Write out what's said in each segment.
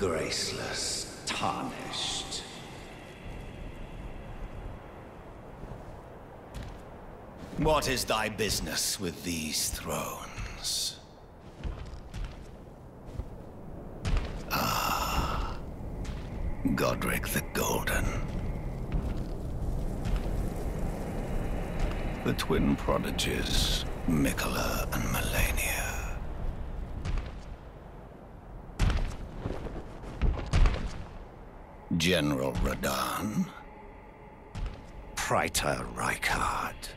graceless, tarnished. What is thy business with these thrones? Ah, Godrick the Golden. The twin prodigies, Miquella and Malenia. General Radahn. Praetor Rykard.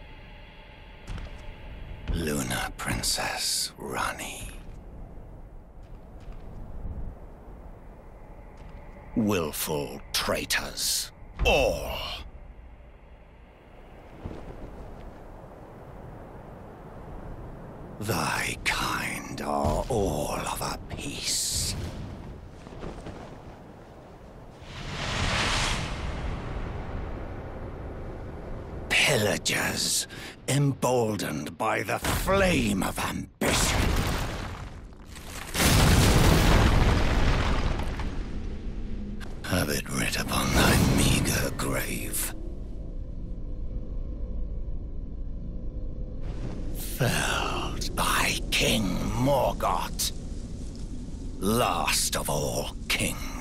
Lunar Princess Ranni. Willful traitors. All. Thy kind are all of a piece. Pillagers, emboldened by the flame of ambition. Have it writ upon thy meager grave. Felled by King Morgott, last of all kings.